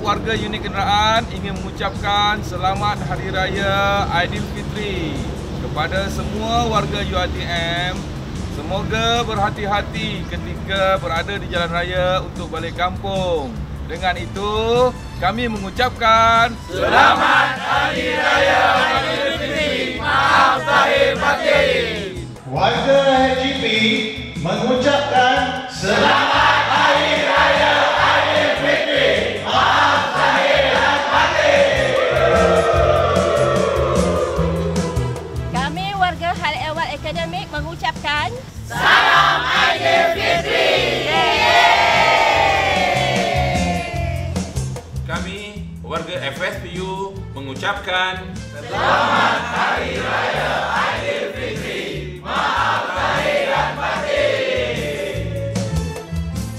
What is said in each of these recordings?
warga unit kenderaan ingin mengucapkan selamat Hari Raya Aidilfitri kepada semua warga UiTM. Semoga berhati-hati ketika berada di jalan raya untuk balik kampung. Dengan itu, kami mengucapkan Selamat Hari Raya Aidilfitri. Maaf zahir batin. Warga HGP mengucapkan selamat Kami warga Hal Ehwal Akademik mengucapkan Kami warga FSPU mengucapkan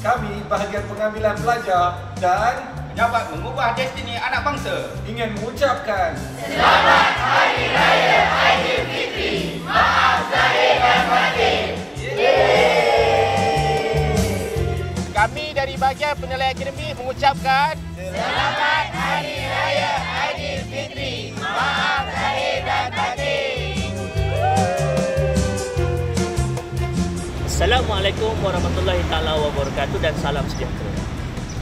Kami bahagian pengambilan pelajar dan Dapat mengubah destini anak bangsa. ingin mengucapkan Kami bahagian penilai akademik mengucapkan Selamat Hari Raya Aidilfitri. Maaf lahir dan batin. Assalamualaikum warahmatullahi taala wabarakatuh dan salam sejahtera.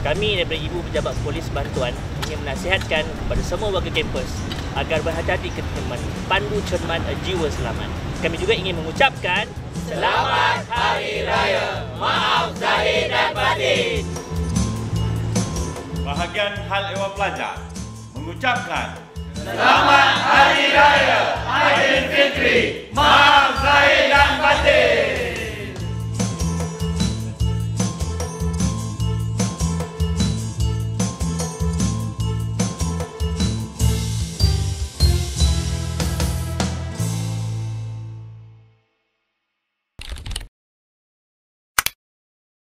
Kami daripada Ibu Pejabat Polis Bantuan ingin menasihatkan kepada semua warga kampus agar berhati-hati ketika pandu cermat jiwa selamat. Kami juga ingin mengucapkan Selamat Hari Raya. Bahagian hal ehwal pelajar mengucapkan Selamat Hari